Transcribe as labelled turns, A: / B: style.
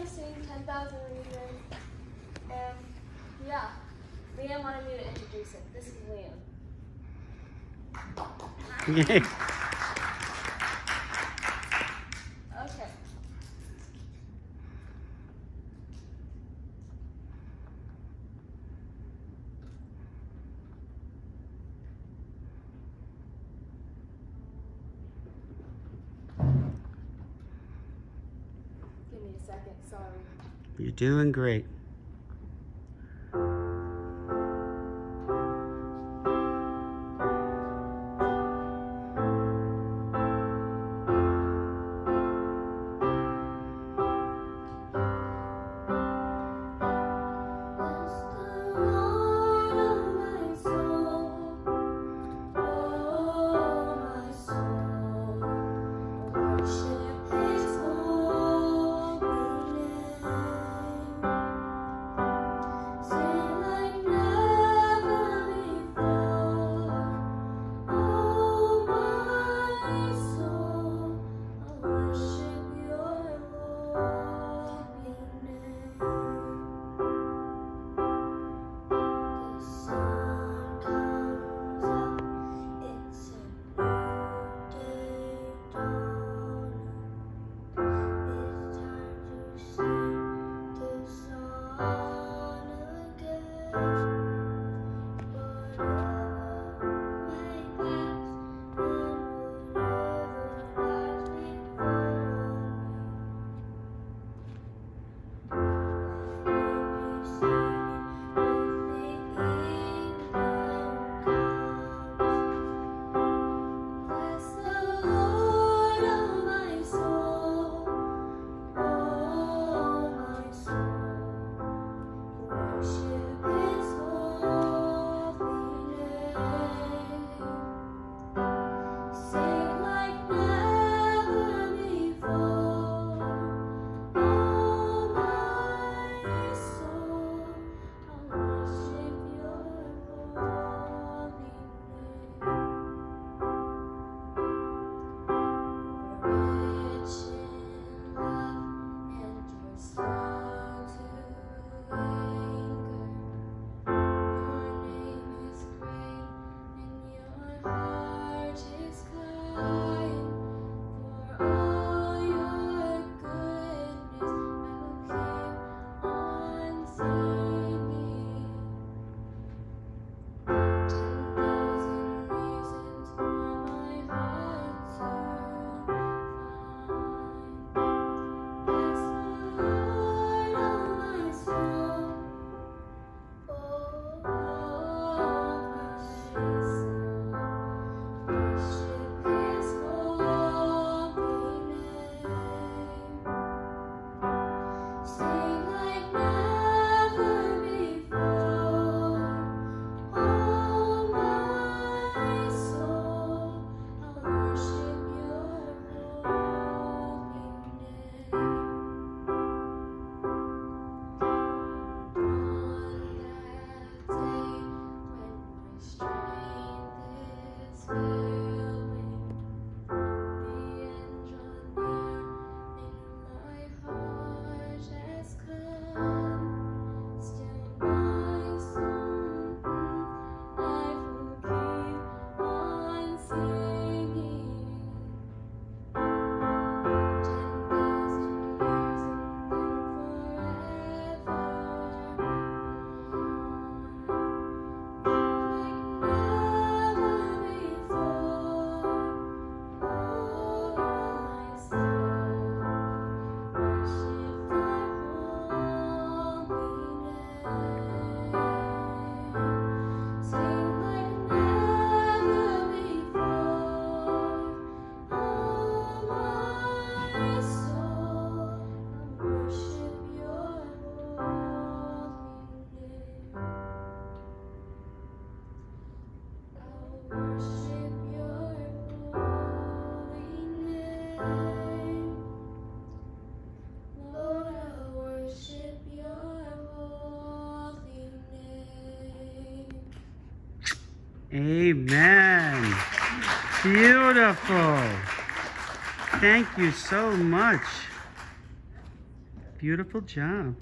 A: gonna sing 10,000 Reasons. And yeah, Liam wanted me to introduce it. This is Liam. second, sorry.
B: You're doing great.
A: Christmas.
B: Amen. Beautiful. Thank you so much.
A: Beautiful job.